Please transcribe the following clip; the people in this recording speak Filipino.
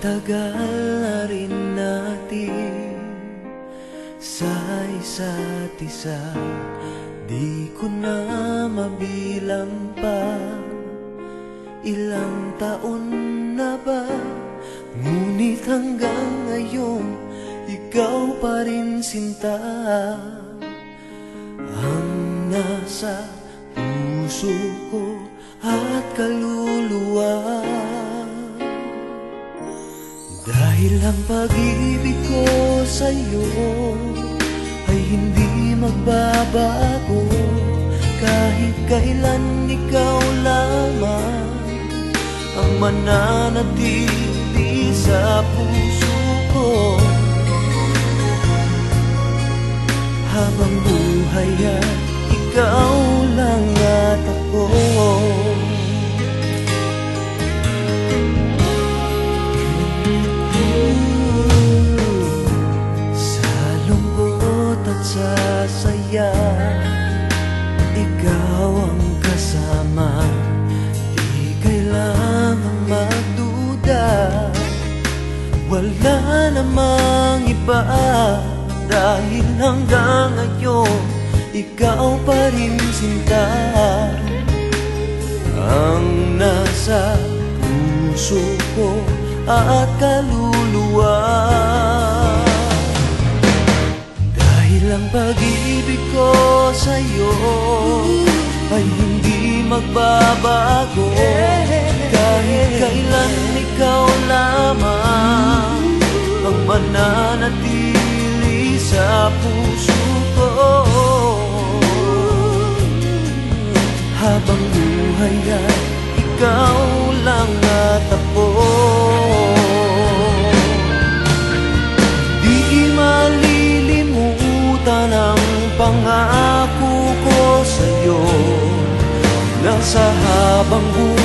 tagal na rin natin Sa isa't isa. Di ko na mabilang pa. Ilang taon na ba? Ngunit hanggang ngayon Ikaw pa rin sinta. Ang nasa puso ko at kaluluwa Dahil ang pag-ibig ko sa'yo Ay hindi magbabago. Kahit kailan ikaw lamang Ang mananatili sa puso ko. Habang buhay ay ikaw lang Wala namang iba Dahil hanggang ngayon Ikaw pa rin sinta. Ang nasa puso ko at kaluluwa. Dahil ang pag-ibig ko sa'yo Ay hindi magbabago. Kahit kailan ikaw lamang. Ang mananatili sa puso ko. Habang buhay ay ikaw lang at ako Di malilimutan ang pangako ko sa'yo. Na sa habang buhay